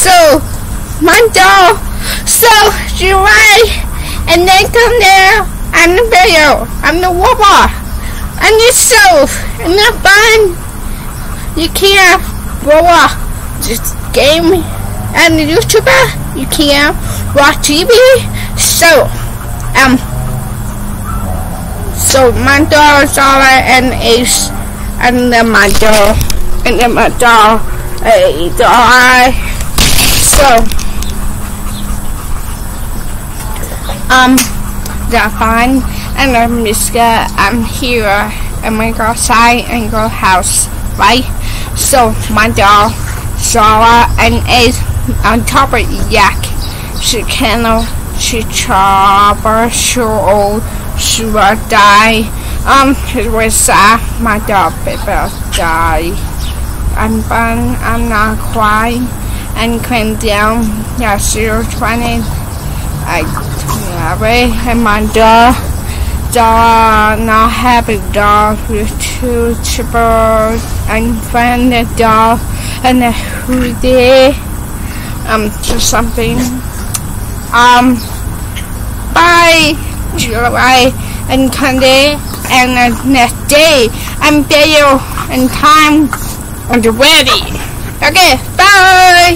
So, my doll. So, right, and then come there, and the video, and the wobble, and yourself, and the fun. You can't up. This game, and the YouTuber, you can't watch TV. So, um, so my doll is all and Ace, and then my doll, and then my doll, a doll. So, um, fun and I'm Miska. I'm here in my girl side and girl house, right? So my dog Zara and is on top of yak. She cannot she chopper she old she will die. Um it was uh, my dog people die. I'm fun, I'm not crying and came down yeah zero twenty I have and my dog dog not happy dog with two chippers and friend the dog and the hoodie um just something. Um bye July and Sunday and the next day I'm there and time and ready. Okay bye